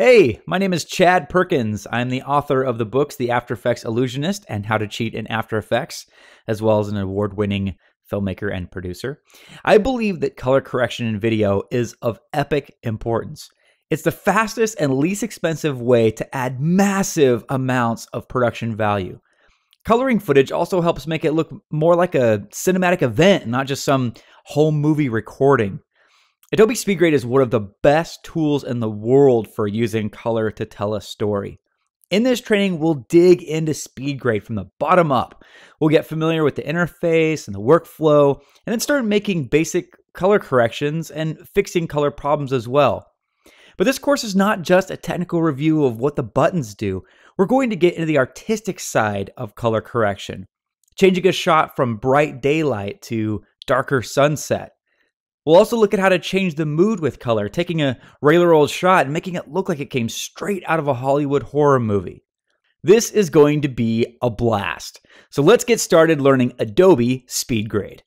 Hey, my name is Chad Perkins. I'm the author of the books The After Effects Illusionist and How to Cheat in After Effects, as well as an award winning filmmaker and producer. I believe that color correction in video is of epic importance. It's the fastest and least expensive way to add massive amounts of production value. Coloring footage also helps make it look more like a cinematic event, not just some home movie recording. Adobe SpeedGrade is one of the best tools in the world for using color to tell a story. In this training, we'll dig into SpeedGrade from the bottom up. We'll get familiar with the interface and the workflow, and then start making basic color corrections and fixing color problems as well. But this course is not just a technical review of what the buttons do. We're going to get into the artistic side of color correction, changing a shot from bright daylight to darker sunset We'll also look at how to change the mood with color, taking a regular old shot and making it look like it came straight out of a Hollywood horror movie. This is going to be a blast. So let's get started learning Adobe SpeedGrade.